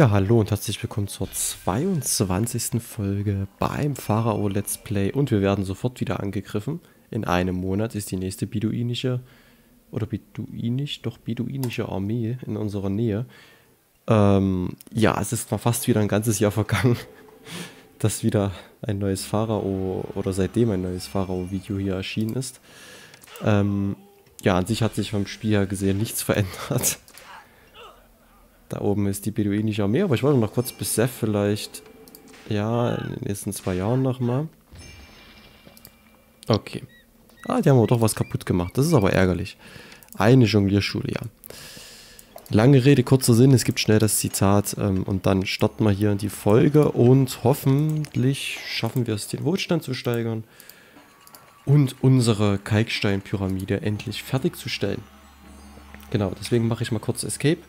Ja, hallo und herzlich willkommen zur 22. Folge beim Pharao Let's Play und wir werden sofort wieder angegriffen. In einem Monat ist die nächste beduinische, oder beduinisch, doch beduinische Armee in unserer Nähe. Ähm, ja, es ist mal fast wieder ein ganzes Jahr vergangen, dass wieder ein neues Pharao oder seitdem ein neues Pharao-Video hier erschienen ist. Ähm, ja, an sich hat sich vom Spiel her gesehen nichts verändert. Da oben ist die beduinische Armee, aber ich wollte noch kurz bis Seth vielleicht, ja, in den nächsten zwei Jahren nochmal. Okay. Ah, die haben aber doch was kaputt gemacht. Das ist aber ärgerlich. Eine Jonglierschule, ja. Lange Rede, kurzer Sinn, es gibt schnell das Zitat ähm, und dann starten wir hier in die Folge und hoffentlich schaffen wir es, den Wohlstand zu steigern und unsere Kalksteinpyramide endlich fertigzusstellen. Genau, deswegen mache ich mal kurz Escape.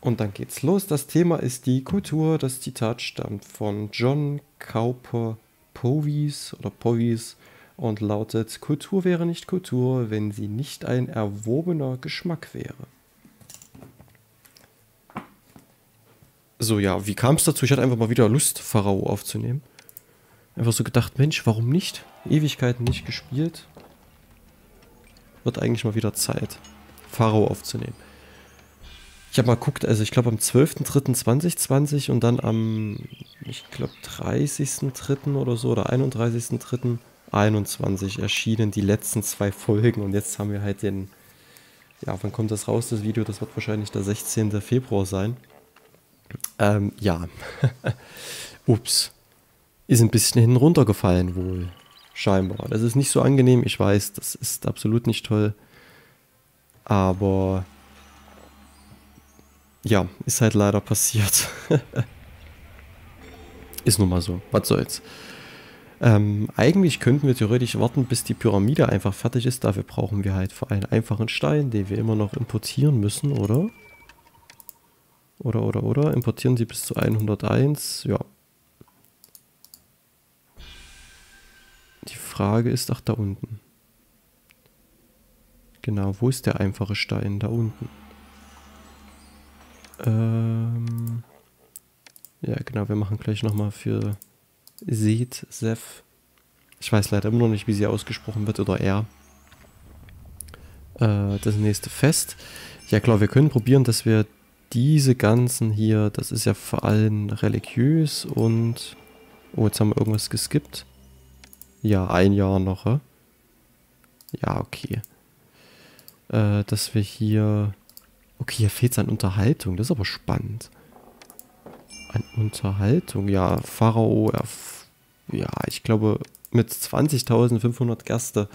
Und dann geht's los. Das Thema ist die Kultur. Das Zitat stammt von John Cowper Povies oder Povies und lautet: Kultur wäre nicht Kultur, wenn sie nicht ein erwobener Geschmack wäre. So, ja, wie kam es dazu? Ich hatte einfach mal wieder Lust, Pharao aufzunehmen. Einfach so gedacht, Mensch, warum nicht? Ewigkeiten nicht gespielt. Wird eigentlich mal wieder Zeit, Pharao aufzunehmen. Ich habe mal geguckt, also ich glaube am 12.03.2020 und dann am, ich glaube 30.03. oder so oder 31.03.21 erschienen die letzten zwei Folgen und jetzt haben wir halt den, ja, wann kommt das raus, das Video? Das wird wahrscheinlich der 16. Februar sein. Ähm, ja. Ups. Ist ein bisschen hinten runtergefallen wohl. Scheinbar. Das ist nicht so angenehm, ich weiß, das ist absolut nicht toll. Aber ja, ist halt leider passiert. ist nun mal so. Was soll's. Ähm, eigentlich könnten wir theoretisch warten, bis die Pyramide einfach fertig ist. Dafür brauchen wir halt einen einfachen Stein, den wir immer noch importieren müssen, oder? Oder, oder, oder? Importieren sie bis zu 101. Ja. Die Frage ist, ach, da unten. Genau, wo ist der einfache Stein? Da unten. Ähm ja, genau, wir machen gleich nochmal für Seed, Seth. Ich weiß leider immer noch nicht, wie sie ausgesprochen wird, oder er. Äh, das nächste Fest. Ja klar, wir können probieren, dass wir diese ganzen hier, das ist ja vor allem religiös und... Oh, jetzt haben wir irgendwas geskippt. Ja, ein Jahr noch, hä? Ja, okay. Äh, dass wir hier Okay, hier fehlt es an Unterhaltung. Das ist aber spannend. An Unterhaltung, ja. Pharao, ja, ich glaube, mit 20.500 Gäste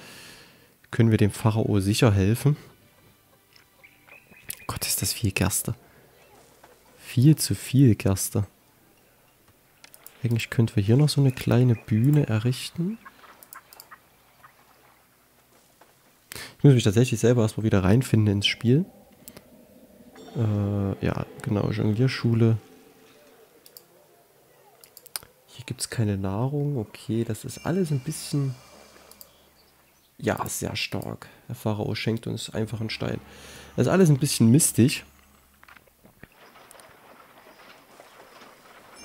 können wir dem Pharao sicher helfen. Gott, ist das viel Gerste. Viel zu viel Gerste. Eigentlich könnten wir hier noch so eine kleine Bühne errichten. Ich muss mich tatsächlich selber erstmal wieder reinfinden ins Spiel. Äh, ja, genau, Jonglierschule. Hier gibt es keine Nahrung. Okay, das ist alles ein bisschen... Ja, sehr stark. Der Pharao schenkt uns einfach einen Stein. Das ist alles ein bisschen mistig.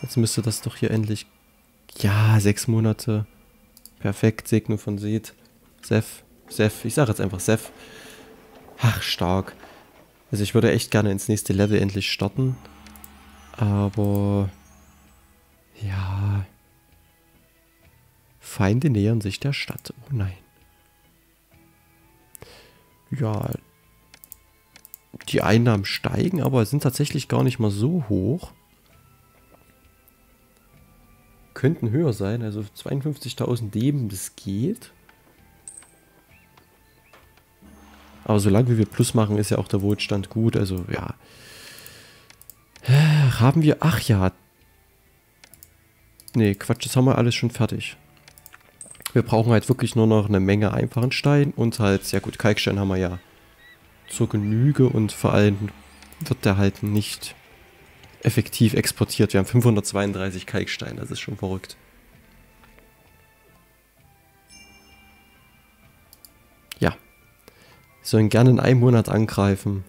Jetzt müsste das doch hier endlich... Ja, sechs Monate. Perfekt, Segnung von Seth. Seth. Seth. Ich sage jetzt einfach Seth. Ach, stark. Also ich würde echt gerne ins nächste Level endlich starten. Aber... Ja... Feinde nähern sich der Stadt. Oh nein. Ja... Die Einnahmen steigen, aber sind tatsächlich gar nicht mal so hoch. Könnten höher sein, also 52.000 Leben, das geht. Aber solange wir Plus machen, ist ja auch der Wohlstand gut. Also ja. Haben wir... Ach ja. Nee, Quatsch, das haben wir alles schon fertig. Wir brauchen halt wirklich nur noch eine Menge einfachen Stein und halt, ja gut, Kalkstein haben wir ja zur Genüge und vor allem wird der halt nicht effektiv exportiert. Wir haben 532 Kalkstein, das ist schon verrückt. Sollen gerne in einem Monat angreifen.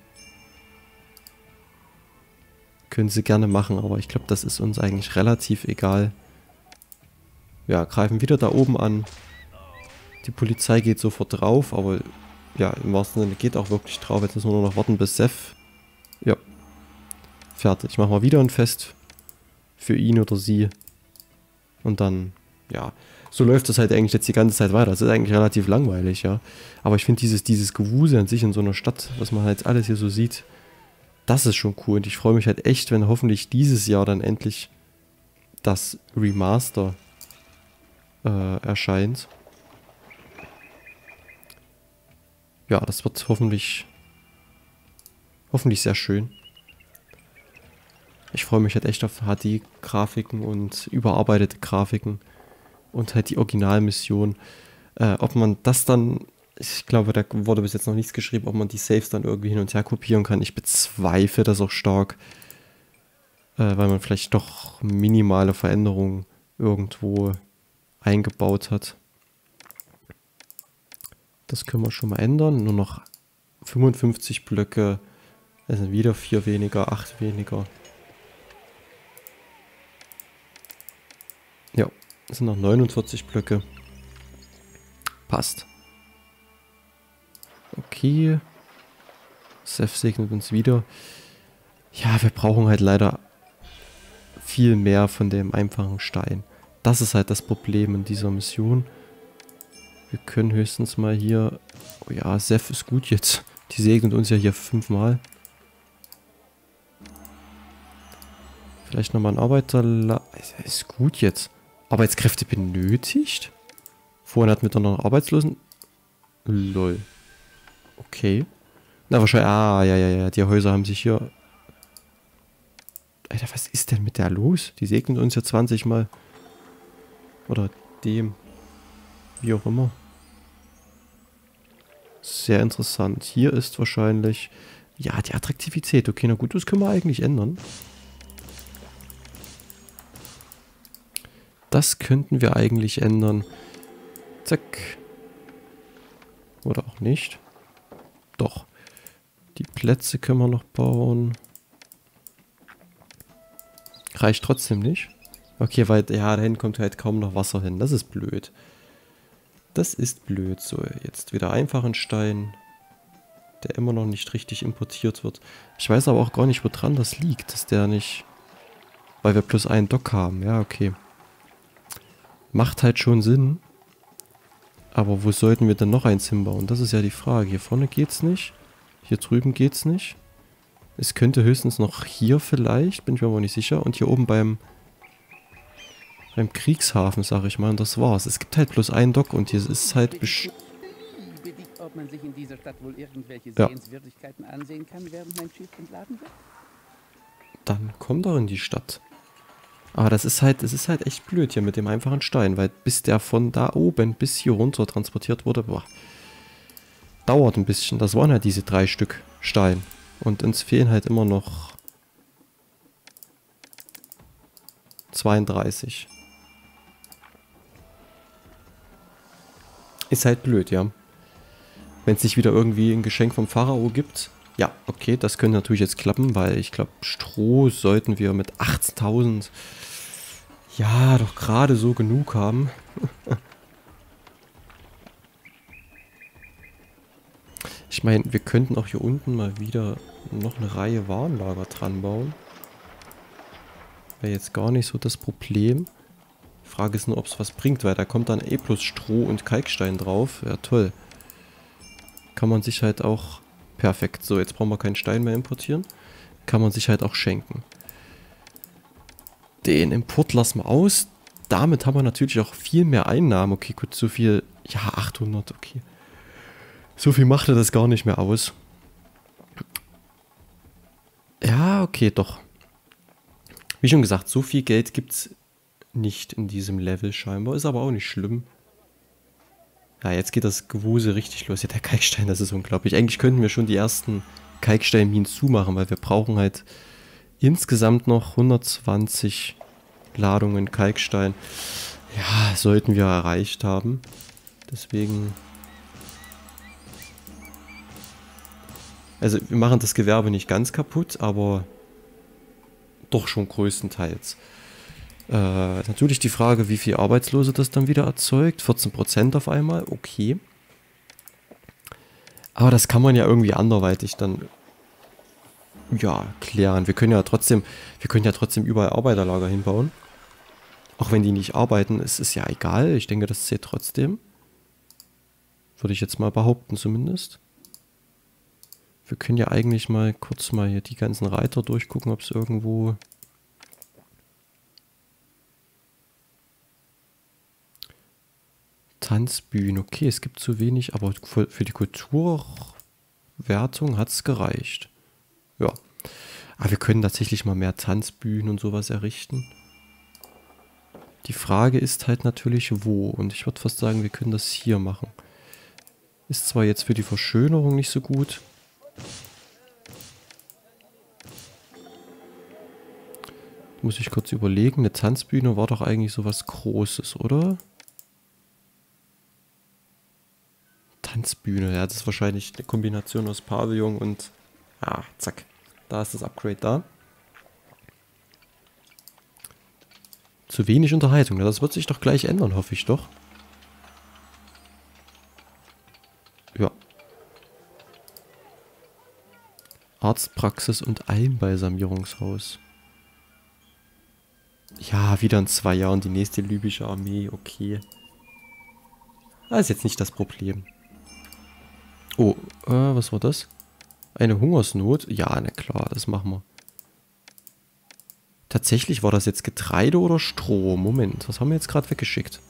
können sie gerne machen, aber ich glaube, das ist uns eigentlich relativ egal. Ja, greifen wieder da oben an. Die Polizei geht sofort drauf, aber ja, im wahrsten Sinne geht auch wirklich drauf. Jetzt müssen wir nur noch warten, bis Seth... Ja. Fertig. Machen wir wieder ein Fest für ihn oder sie. Und dann, ja, so läuft das halt eigentlich jetzt die ganze Zeit weiter. Das ist eigentlich relativ langweilig, ja. Aber ich finde dieses, dieses Gewusel an sich in so einer Stadt, was man halt alles hier so sieht, das ist schon cool. Und ich freue mich halt echt, wenn hoffentlich dieses Jahr dann endlich das Remaster äh, erscheint. Ja, das wird hoffentlich hoffentlich sehr schön. Ich freue mich halt echt auf HD-Grafiken und überarbeitete Grafiken und halt die Originalmission. Äh, ob man das dann, ich glaube, da wurde bis jetzt noch nichts geschrieben, ob man die Saves dann irgendwie hin und her kopieren kann. Ich bezweifle das auch stark, äh, weil man vielleicht doch minimale Veränderungen irgendwo eingebaut hat. Das können wir schon mal ändern. Nur noch 55 Blöcke. Es sind wieder 4 weniger, 8 weniger. Ja, es sind noch 49 Blöcke. Passt. Okay. Seth segnet uns wieder. Ja, wir brauchen halt leider viel mehr von dem einfachen Stein. Das ist halt das Problem in dieser Mission. Wir können höchstens mal hier... Oh ja, Seth ist gut jetzt. Die segnet uns ja hier fünfmal. Vielleicht nochmal ein Arbeiter... Ist gut jetzt. Arbeitskräfte benötigt? Vorhin hatten wir dann noch Arbeitslosen... Lol. Okay. Na, wahrscheinlich... Ah, ja, ja, ja. Die Häuser haben sich hier... Alter, was ist denn mit der los? Die segnet uns ja 20 Mal. Oder dem. Wie auch immer. Sehr interessant. Hier ist wahrscheinlich... Ja, die Attraktivität. Okay, na gut, das können wir eigentlich ändern. Das könnten wir eigentlich ändern. Zack. Oder auch nicht. Doch. Die Plätze können wir noch bauen. Reicht trotzdem nicht. Okay, weil, ja, dahin kommt halt kaum noch Wasser hin. Das ist blöd. Das ist blöd. So, jetzt wieder einfachen Stein, der immer noch nicht richtig importiert wird. Ich weiß aber auch gar nicht, woran das liegt, dass der nicht... Weil wir plus einen Dock haben. Ja, okay. Macht halt schon Sinn. Aber wo sollten wir denn noch eins hinbauen? Das ist ja die Frage. Hier vorne geht's nicht. Hier drüben geht's nicht. Es könnte höchstens noch hier vielleicht, bin ich mir aber nicht sicher. Und hier oben beim beim Kriegshafen, sag ich mal, und das war's. Es gibt halt bloß einen Dock und hier ist halt besch ob man sich in dieser Stadt wohl irgendwelche Sehenswürdigkeiten ja. ansehen kann, während mein Schiff entladen wird? Dann komm doch in die Stadt. Aber das ist halt, das ist halt echt blöd hier mit dem einfachen Stein, weil bis der von da oben bis hier runter transportiert wurde, boah, dauert ein bisschen. Das waren ja diese drei Stück Stein. Und uns fehlen halt immer noch 32. Ist halt blöd, ja. Wenn es nicht wieder irgendwie ein Geschenk vom Pharao gibt. Ja, okay, das könnte natürlich jetzt klappen, weil ich glaube, Stroh sollten wir mit 18.000 ja, doch gerade so genug haben. ich meine, wir könnten auch hier unten mal wieder noch eine Reihe Warenlager dran bauen. Wäre jetzt gar nicht so das Problem. Frage ist nur, ob es was bringt, weil da kommt dann eh plus Stroh und Kalkstein drauf. Ja, toll. Kann man sich halt auch... Perfekt. So, jetzt brauchen wir keinen Stein mehr importieren. Kann man sich halt auch schenken. Den Import lassen wir aus. Damit haben wir natürlich auch viel mehr Einnahmen. Okay, gut, so viel... Ja, 800, okay. So viel machte das gar nicht mehr aus. Ja, okay, doch. Wie schon gesagt, so viel Geld gibt es nicht in diesem Level scheinbar. Ist aber auch nicht schlimm. Ja, jetzt geht das Gewuse richtig los. Ja, der Kalkstein, das ist unglaublich. Eigentlich könnten wir schon die ersten Kalksteinminen zumachen, weil wir brauchen halt insgesamt noch 120 Ladungen Kalkstein. Ja, sollten wir erreicht haben. Deswegen... Also wir machen das Gewerbe nicht ganz kaputt, aber doch schon größtenteils. Äh, natürlich die Frage, wie viel Arbeitslose das dann wieder erzeugt. 14% auf einmal, okay. Aber das kann man ja irgendwie anderweitig dann ja, klären. Wir können ja trotzdem, wir können ja trotzdem überall Arbeiterlager hinbauen. Auch wenn die nicht arbeiten, ist es ja egal. Ich denke, das zählt trotzdem. Würde ich jetzt mal behaupten zumindest. Wir können ja eigentlich mal kurz mal hier die ganzen Reiter durchgucken, ob es irgendwo... Tanzbühnen, okay, es gibt zu wenig, aber für die Kulturwertung hat es gereicht. Ja. Aber wir können tatsächlich mal mehr Tanzbühnen und sowas errichten. Die Frage ist halt natürlich wo. Und ich würde fast sagen, wir können das hier machen. Ist zwar jetzt für die Verschönerung nicht so gut. Muss ich kurz überlegen. Eine Tanzbühne war doch eigentlich so was Großes, oder? Tanzbühne, ja, das ist wahrscheinlich eine Kombination aus Pavillon und... Ah, zack. Da ist das Upgrade da. Zu wenig Unterhaltung. Das wird sich doch gleich ändern, hoffe ich doch. Ja. Arztpraxis und Einbalsamierungshaus. Ja, wieder in zwei Jahren die nächste libysche Armee. Okay. Das ist jetzt nicht das Problem. Oh, äh, was war das? Eine Hungersnot? Ja, na klar, das machen wir. Tatsächlich war das jetzt Getreide oder Stroh? Moment, was haben wir jetzt gerade weggeschickt?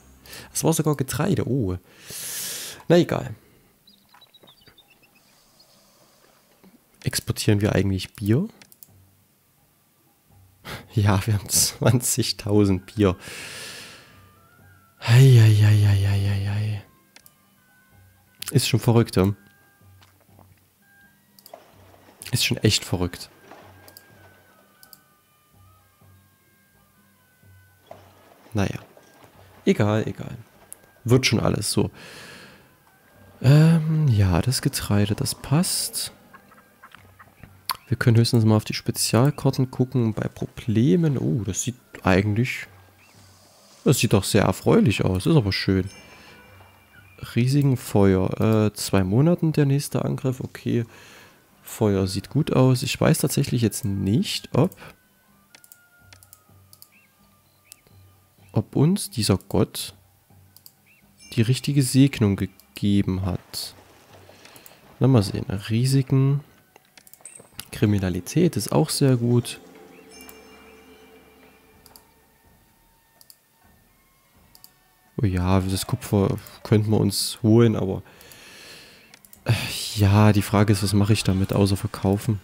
Das war sogar Getreide, oh. Na egal. Exportieren wir eigentlich Bier? Ja, wir haben 20.000 Bier. Eieieiei. Ist schon verrückt, ja. Ist schon echt verrückt. Naja. Egal, egal. Wird schon alles so. Ähm, ja, das Getreide, das passt. Wir können höchstens mal auf die Spezialkarten gucken. Bei Problemen, oh, das sieht eigentlich... Das sieht doch sehr erfreulich aus. Ist aber schön. Riesigen Feuer. Äh, zwei Monaten der nächste Angriff. Okay. Feuer sieht gut aus. Ich weiß tatsächlich jetzt nicht, ob... ob uns dieser Gott die richtige Segnung gegeben hat. Na mal sehen. Risiken. Kriminalität ist auch sehr gut. Oh ja, das Kupfer könnten wir uns holen, aber... Ja, die Frage ist, was mache ich damit, außer verkaufen?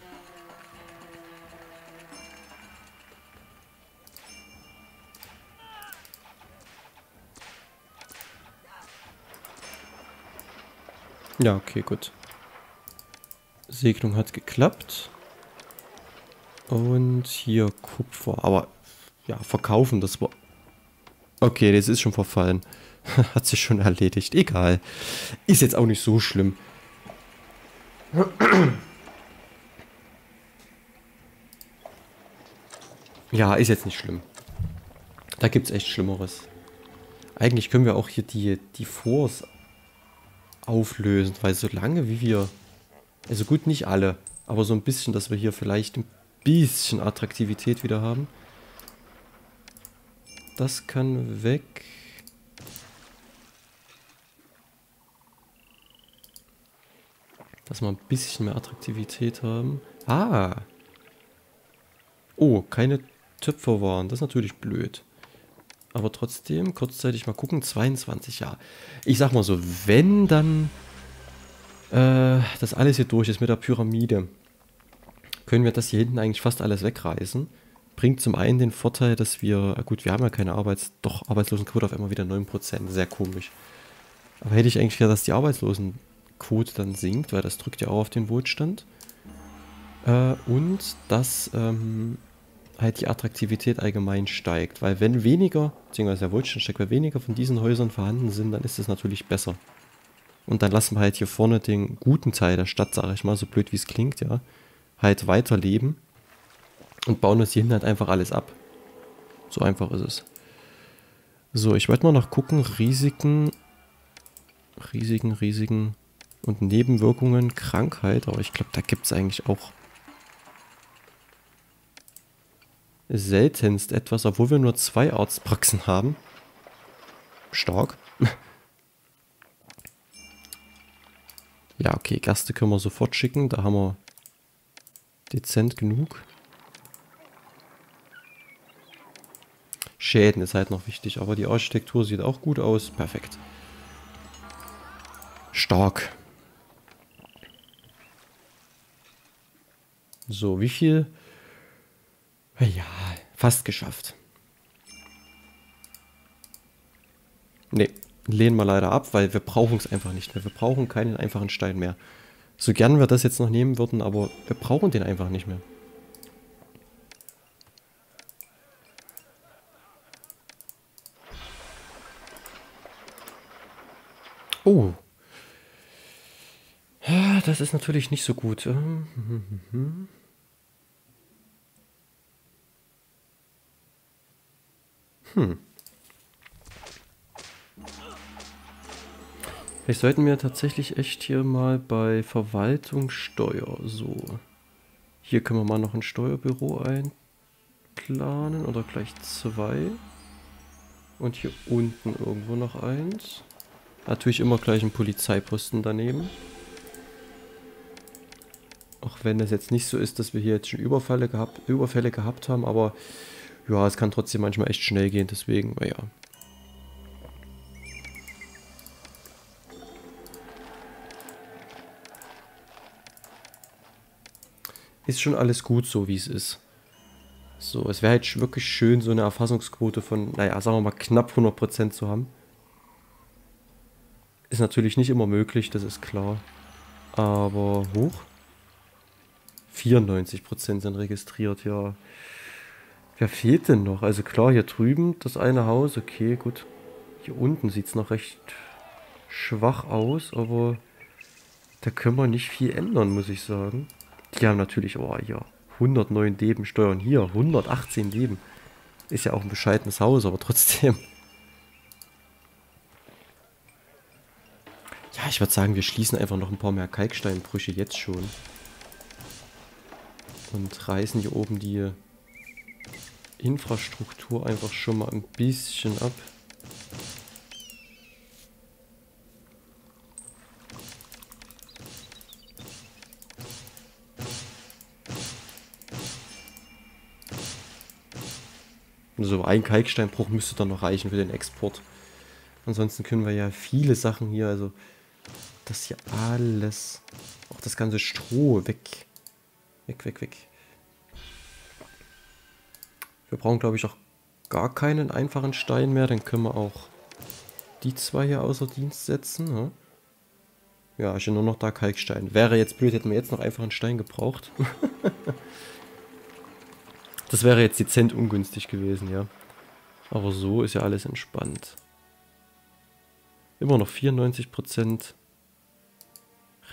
Ja, okay, gut. Segnung hat geklappt. Und hier Kupfer. Aber, ja, verkaufen, das war... Okay, das ist schon verfallen. hat sich schon erledigt. Egal. Ist jetzt auch nicht so schlimm. Ja, ist jetzt nicht schlimm. Da gibt es echt Schlimmeres. Eigentlich können wir auch hier die, die Force auflösen, weil solange wie wir, also gut, nicht alle, aber so ein bisschen, dass wir hier vielleicht ein bisschen Attraktivität wieder haben. Das kann weg. Dass wir ein bisschen mehr Attraktivität haben. Ah! Oh, keine Töpfer waren. Das ist natürlich blöd. Aber trotzdem, kurzzeitig mal gucken, 22 Jahre. Ich sag mal so, wenn dann äh, das alles hier durch ist mit der Pyramide, können wir das hier hinten eigentlich fast alles wegreißen. Bringt zum einen den Vorteil, dass wir, gut, wir haben ja keine Arbeits-, doch Arbeitslosenquote auf einmal wieder 9%, sehr komisch. Aber hätte ich eigentlich gedacht, dass die Arbeitslosenquote dann sinkt, weil das drückt ja auch auf den Wohlstand. Äh, und dass ähm, halt die Attraktivität allgemein steigt. Weil wenn weniger, beziehungsweise der Wohlstand steigt, weil weniger von diesen Häusern vorhanden sind, dann ist es natürlich besser. Und dann lassen wir halt hier vorne den guten Teil der Stadt, sage ich mal, so blöd wie es klingt, ja, halt weiterleben. Und bauen uns hier hinten halt einfach alles ab. So einfach ist es. So, ich wollte mal noch gucken. Risiken. Risiken, Risiken und Nebenwirkungen, Krankheit. Aber ich glaube, da gibt es eigentlich auch seltenst etwas, obwohl wir nur zwei Arztpraxen haben. Stark. ja, okay, Gäste können wir sofort schicken. Da haben wir dezent genug. Schäden ist halt noch wichtig, aber die Architektur sieht auch gut aus. Perfekt. Stark. So, wie viel? Ja, fast geschafft. Ne, lehnen wir leider ab, weil wir brauchen es einfach nicht mehr. Wir brauchen keinen einfachen Stein mehr. So gern wir das jetzt noch nehmen würden, aber wir brauchen den einfach nicht mehr. Oh. Das ist natürlich nicht so gut. Ähm, hm, hm, hm, hm. Vielleicht sollten wir tatsächlich echt hier mal bei Verwaltungssteuer so. Hier können wir mal noch ein Steuerbüro einplanen oder gleich zwei. Und hier unten irgendwo noch eins. Natürlich immer gleich ein Polizeiposten daneben. Auch wenn es jetzt nicht so ist, dass wir hier jetzt schon Überfälle gehabt, Überfälle gehabt haben, aber ja, es kann trotzdem manchmal echt schnell gehen, deswegen, naja. Ist schon alles gut so, wie es ist. So, es wäre halt wirklich schön, so eine Erfassungsquote von, naja, sagen wir mal knapp 100% zu haben. Ist natürlich nicht immer möglich, das ist klar. Aber hoch. 94% sind registriert, ja. Wer fehlt denn noch? Also klar, hier drüben das eine Haus, okay, gut. Hier unten sieht es noch recht schwach aus, aber da können wir nicht viel ändern, muss ich sagen. Die haben natürlich, oh ja, 109 Leben steuern hier, 118 Leben. Ist ja auch ein bescheidenes Haus, aber trotzdem. Ja, ich würde sagen, wir schließen einfach noch ein paar mehr Kalksteinbrüche jetzt schon. Und reißen hier oben die Infrastruktur einfach schon mal ein bisschen ab. So, ein Kalksteinbruch müsste dann noch reichen für den Export. Ansonsten können wir ja viele Sachen hier, also das hier alles, auch das ganze Stroh weg. Weg, weg, weg. Wir brauchen, glaube ich, auch gar keinen einfachen Stein mehr. Dann können wir auch die zwei hier außer Dienst setzen. Ne? Ja, ja nur noch da Kalkstein. Wäre jetzt blöd, hätten wir jetzt noch einfach einen Stein gebraucht. Das wäre jetzt dezent ungünstig gewesen, ja. Aber so ist ja alles entspannt. Immer noch 94%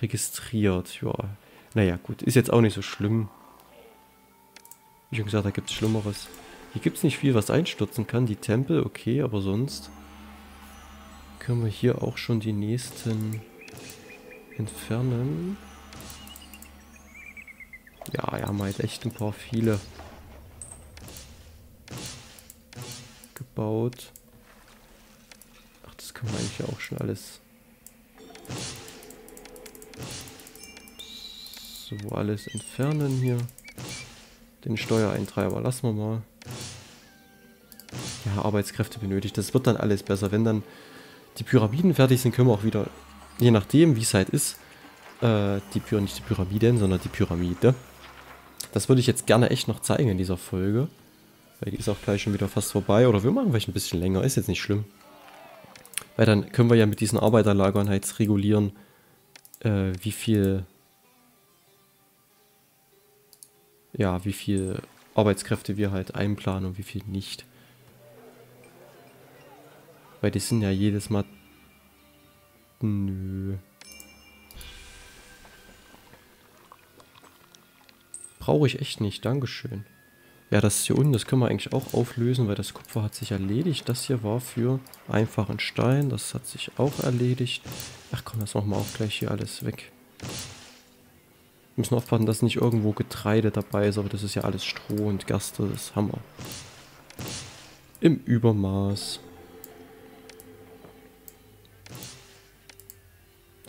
registriert, ja. Naja, gut, ist jetzt auch nicht so schlimm. Wie schon gesagt, da gibt es Schlimmeres. Hier gibt es nicht viel, was einstürzen kann. Die Tempel, okay, aber sonst können wir hier auch schon die nächsten entfernen. Ja, ja, mal halt echt ein paar viele. gebaut. Ach, das kann man eigentlich auch schon alles... So, alles entfernen hier. Den Steuereintreiber lassen wir mal. Arbeitskräfte benötigt. Das wird dann alles besser. Wenn dann die Pyramiden fertig sind, können wir auch wieder, je nachdem, wie es halt ist, äh, die Py nicht die Pyramiden, sondern die Pyramide. Das würde ich jetzt gerne echt noch zeigen in dieser Folge. Weil die ist auch gleich schon wieder fast vorbei. Oder wir machen vielleicht ein bisschen länger. Ist jetzt nicht schlimm. Weil dann können wir ja mit diesen Arbeiterlagern halt regulieren, äh, wie viel... Ja, wie viel Arbeitskräfte wir halt einplanen und wie viel nicht. Weil die sind ja jedes Mal... Nö. Brauche ich echt nicht, Dankeschön. Ja, das hier unten, das können wir eigentlich auch auflösen, weil das Kupfer hat sich erledigt. Das hier war für einfachen Stein, das hat sich auch erledigt. Ach komm, das machen wir auch gleich hier alles weg. Wir müssen aufpassen, dass nicht irgendwo Getreide dabei ist, aber das ist ja alles Stroh und Gerste, das haben wir. Im Übermaß.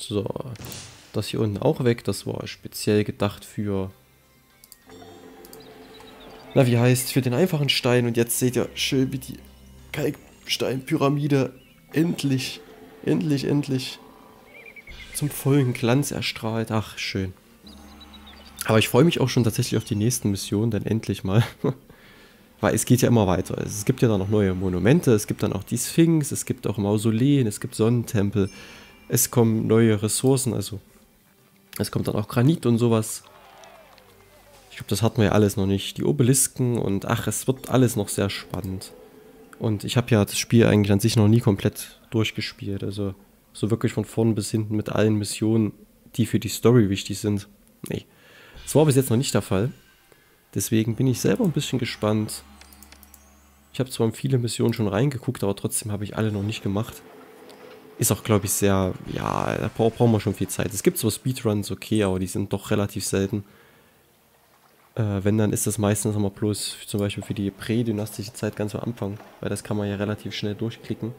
So, das hier unten auch weg, das war speziell gedacht für na wie heißt, für den einfachen Stein. Und jetzt seht ihr schön, wie die Kalksteinpyramide endlich, endlich, endlich zum vollen Glanz erstrahlt. Ach, schön. Aber ich freue mich auch schon tatsächlich auf die nächsten Missionen, denn endlich mal. Weil es geht ja immer weiter. Es gibt ja dann noch neue Monumente, es gibt dann auch die Sphinx, es gibt auch Mausoleen, es gibt Sonnentempel, es kommen neue Ressourcen, also es kommt dann auch Granit und sowas. Ich glaube, das hatten wir ja alles noch nicht. Die Obelisken und ach, es wird alles noch sehr spannend. Und ich habe ja das Spiel eigentlich an sich noch nie komplett durchgespielt. Also so wirklich von vorn bis hinten mit allen Missionen, die für die Story wichtig sind. Nee. Das war bis jetzt noch nicht der Fall. Deswegen bin ich selber ein bisschen gespannt. Ich habe zwar in viele Missionen schon reingeguckt, aber trotzdem habe ich alle noch nicht gemacht. Ist auch, glaube ich, sehr, ja, da brauchen wir schon viel Zeit. Es gibt so Speedruns, okay, aber die sind doch relativ selten. Äh, wenn, dann ist das meistens immer bloß zum Beispiel für die prädynastische Zeit ganz am Anfang, weil das kann man ja relativ schnell durchklicken.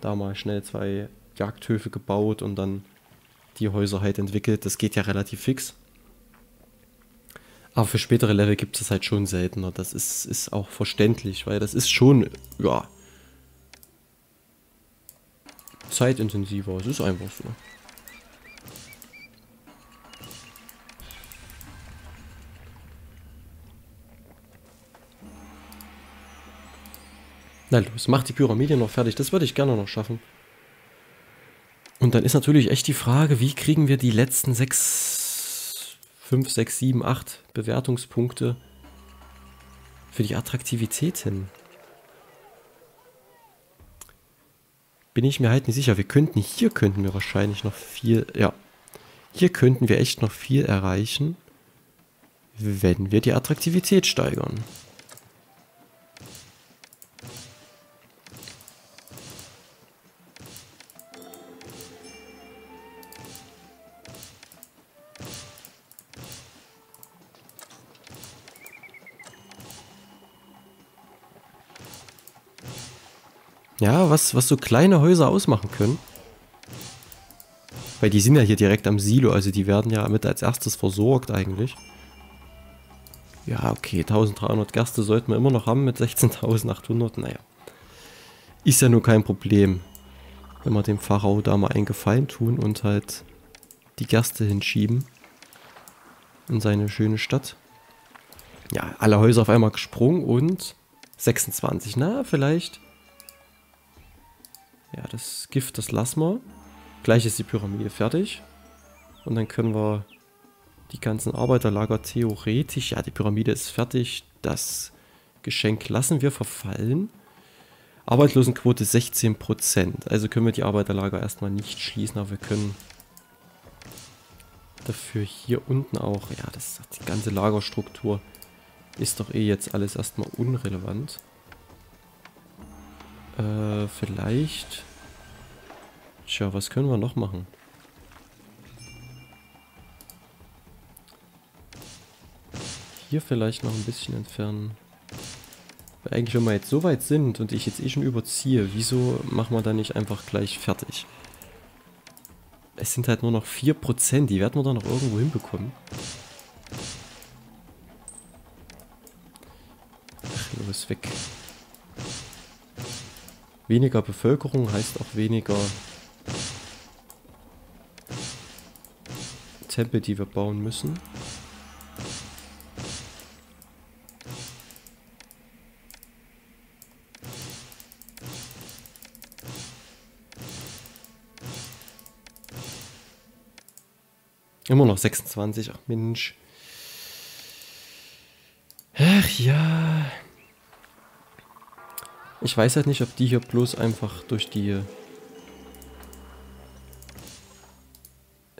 Da mal schnell zwei Jagdhöfe gebaut und dann die Häuser halt entwickelt. Das geht ja relativ fix. Aber für spätere Level gibt es halt schon seltener. Das ist, ist auch verständlich, weil das ist schon, ja, zeitintensiver. Es ist einfach so. Na los, mach die Pyramide noch fertig. Das würde ich gerne noch schaffen. Und dann ist natürlich echt die Frage, wie kriegen wir die letzten 6, 5, 6, 7, 8 Bewertungspunkte für die Attraktivität hin? Bin ich mir halt nicht sicher. Wir könnten, hier könnten wir wahrscheinlich noch viel, ja, hier könnten wir echt noch viel erreichen, wenn wir die Attraktivität steigern. Was, was so kleine Häuser ausmachen können. Weil die sind ja hier direkt am Silo, also die werden ja mit als erstes versorgt eigentlich. Ja, okay, 1300 Gerste sollten wir immer noch haben mit 16.800, naja. Ist ja nur kein Problem, wenn wir dem Pharao da mal einen Gefallen tun und halt die Gerste hinschieben in seine schöne Stadt. Ja, alle Häuser auf einmal gesprungen und 26, na, vielleicht ja, das Gift, das lassen wir. Gleich ist die Pyramide fertig. Und dann können wir die ganzen Arbeiterlager theoretisch... Ja, die Pyramide ist fertig. Das Geschenk lassen wir verfallen. Arbeitslosenquote 16%. Also können wir die Arbeiterlager erstmal nicht schließen, aber wir können dafür hier unten auch... Ja, das die ganze Lagerstruktur ist doch eh jetzt alles erstmal unrelevant. Äh, vielleicht... Tja, was können wir noch machen? Hier vielleicht noch ein bisschen entfernen. Weil eigentlich, wenn wir jetzt so weit sind und ich jetzt eh schon überziehe, wieso machen wir da nicht einfach gleich fertig? Es sind halt nur noch 4%, die werden wir doch noch irgendwo hinbekommen. Ach, los, weg. Weniger Bevölkerung heißt auch weniger Tempel, die wir bauen müssen. Immer noch 26, ach Mensch. Ach ja. Ich weiß halt nicht, ob die hier bloß einfach durch die...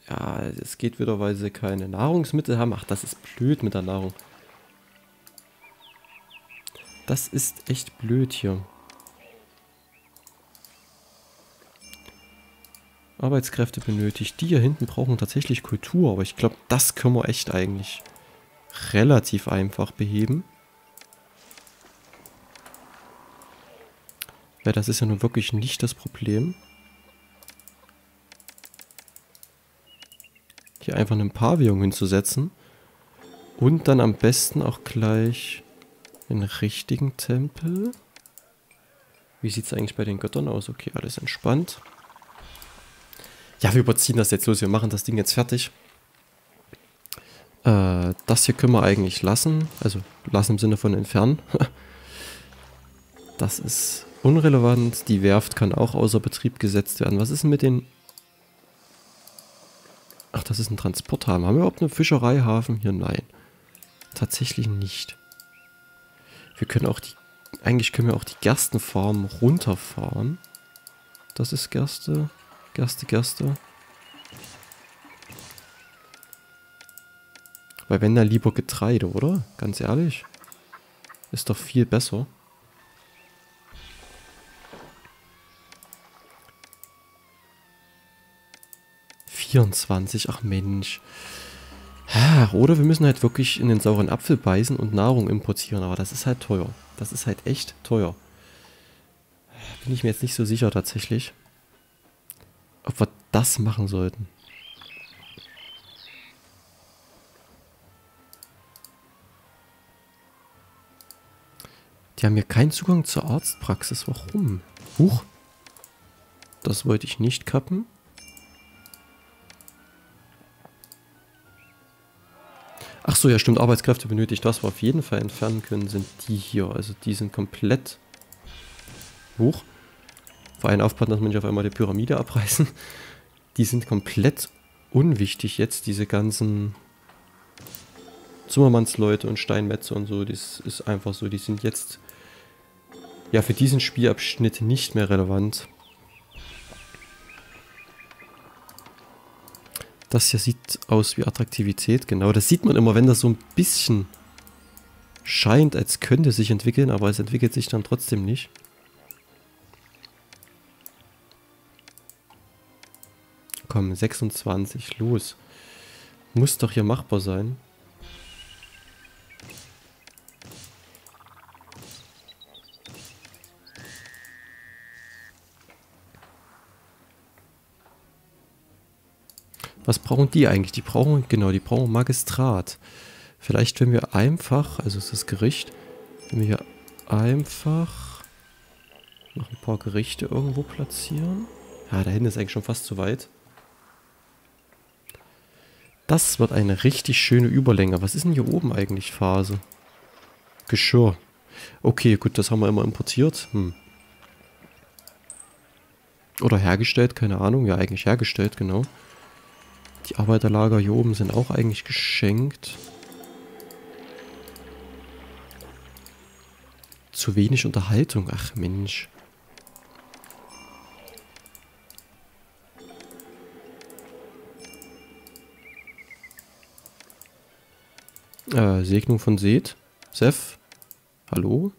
Ja, es geht wieder, weil sie keine Nahrungsmittel haben. Ach, das ist blöd mit der Nahrung. Das ist echt blöd hier. Arbeitskräfte benötigt. Die hier hinten brauchen tatsächlich Kultur, aber ich glaube, das können wir echt eigentlich relativ einfach beheben. Weil das ist ja nun wirklich nicht das Problem. Hier einfach eine Pavillon hinzusetzen. Und dann am besten auch gleich den richtigen Tempel. Wie sieht es eigentlich bei den Göttern aus? Okay, alles entspannt. Ja, wir überziehen das jetzt los. Wir machen das Ding jetzt fertig. Äh, das hier können wir eigentlich lassen. Also lassen im Sinne von entfernen. das ist unrelevant. Die Werft kann auch außer Betrieb gesetzt werden. Was ist denn mit den... Ach, das ist ein Transporthafen. Haben wir überhaupt einen Fischereihafen hier? Nein. Tatsächlich nicht. Wir können auch die... Eigentlich können wir auch die Gerstenfarm runterfahren. Das ist Gerste. Gerste, Gerste. Weil wenn dann lieber Getreide, oder? Ganz ehrlich. Ist doch viel besser. Vierundzwanzig, ach Mensch. Oder wir müssen halt wirklich in den sauren Apfel beißen und Nahrung importieren, aber das ist halt teuer. Das ist halt echt teuer. Bin ich mir jetzt nicht so sicher tatsächlich ob wir das machen sollten. Die haben hier keinen Zugang zur Arztpraxis. Warum? Huch. Das wollte ich nicht kappen. So, ja stimmt, Arbeitskräfte benötigt. Was wir auf jeden Fall entfernen können, sind die hier. Also die sind komplett hoch. Vor allem aufpassen, dass man nicht auf einmal die Pyramide abreißen. Die sind komplett unwichtig jetzt, diese ganzen Zimmermannsleute und Steinmetze und so. Das ist einfach so, die sind jetzt ja für diesen Spielabschnitt nicht mehr relevant. Das hier sieht aus wie Attraktivität, genau. Das sieht man immer, wenn das so ein bisschen scheint, als könnte sich entwickeln, aber es entwickelt sich dann trotzdem nicht. Komm, 26, los. Muss doch hier machbar sein. Was brauchen die eigentlich? Die brauchen, genau, die brauchen Magistrat. Vielleicht, wenn wir einfach, also ist das Gericht, wenn wir hier einfach noch ein paar Gerichte irgendwo platzieren. Ja, da hinten ist eigentlich schon fast zu weit. Das wird eine richtig schöne Überlänge. Was ist denn hier oben eigentlich Phase? Geschirr. Okay, gut, das haben wir immer importiert. Hm. Oder hergestellt, keine Ahnung. Ja, eigentlich hergestellt, genau. Die Arbeiterlager hier oben sind auch eigentlich geschenkt. Zu wenig Unterhaltung. Ach Mensch. Äh, Segnung von Seth. Seth? Hallo?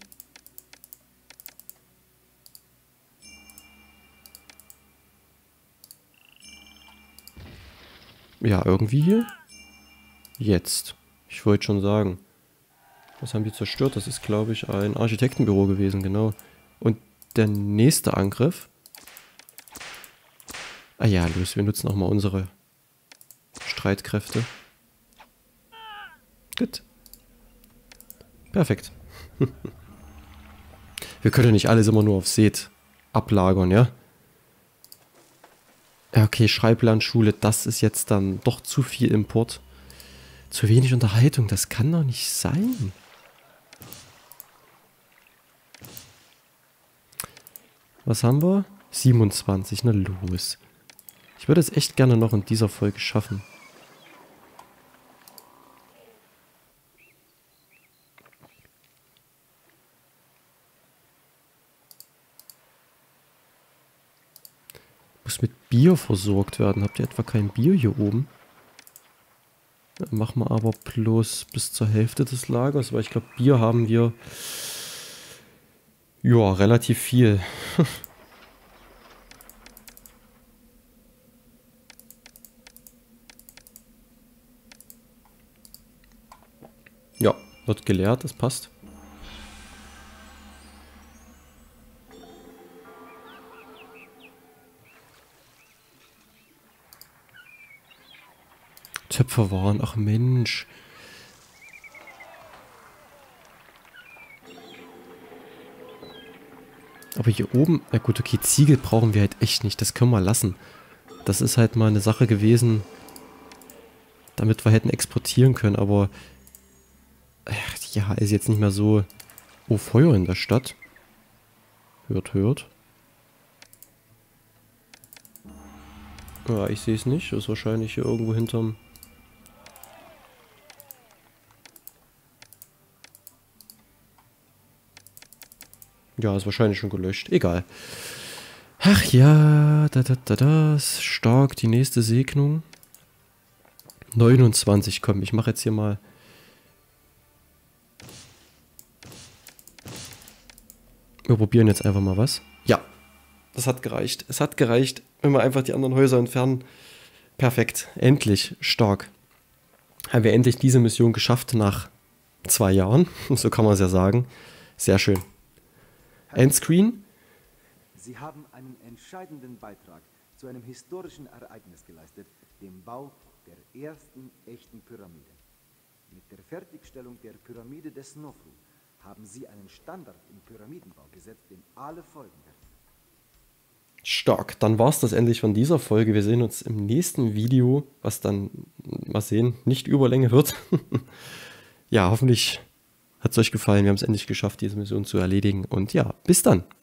Ja, irgendwie hier. Jetzt. Ich wollte schon sagen. Was haben die zerstört? Das ist, glaube ich, ein Architektenbüro gewesen, genau. Und der nächste Angriff. Ah ja, los, wir nutzen auch mal unsere Streitkräfte. Gut. Perfekt. Wir können nicht alles immer nur auf Seed ablagern, ja? Okay, Schreiblandschule, das ist jetzt dann doch zu viel Import. Zu wenig Unterhaltung, das kann doch nicht sein. Was haben wir? 27, na los. Ich würde es echt gerne noch in dieser Folge schaffen. Mit Bier versorgt werden. Habt ihr etwa kein Bier hier oben? Dann machen wir aber bloß bis zur Hälfte des Lagers, weil ich glaube, Bier haben wir Ja, relativ viel. ja, wird geleert, das passt. Töpfer waren, ach Mensch. Aber hier oben, na gut, okay, Ziegel brauchen wir halt echt nicht. Das können wir lassen. Das ist halt mal eine Sache gewesen, damit wir hätten exportieren können. Aber, ach, ja, ist jetzt nicht mehr so... Oh, Feuer in der Stadt. Hört, hört. Ja, ich sehe es nicht. Ist wahrscheinlich hier irgendwo hinterm... Ja, ist wahrscheinlich schon gelöscht. Egal. Ach ja, da, da, da, das. Stark, die nächste Segnung. 29, komm, ich mache jetzt hier mal... Wir probieren jetzt einfach mal was. Ja, das hat gereicht. Es hat gereicht, wenn wir einfach die anderen Häuser entfernen. Perfekt, endlich, stark. Haben wir endlich diese Mission geschafft nach zwei Jahren. So kann man es ja sagen. Sehr schön. Endscreen. Sie haben einen entscheidenden Beitrag zu einem historischen Ereignis geleistet, dem Bau der ersten echten Pyramide. Mit der Fertigstellung der Pyramide des Nofru haben Sie einen Standard im Pyramidenbau gesetzt, den alle folgen werden. Stark. Dann war es das endlich von dieser Folge. Wir sehen uns im nächsten Video, was dann, mal sehen, nicht Überlänge wird. ja, hoffentlich hat es euch gefallen. Wir haben es endlich geschafft, diese Mission zu erledigen. Und ja, bis dann.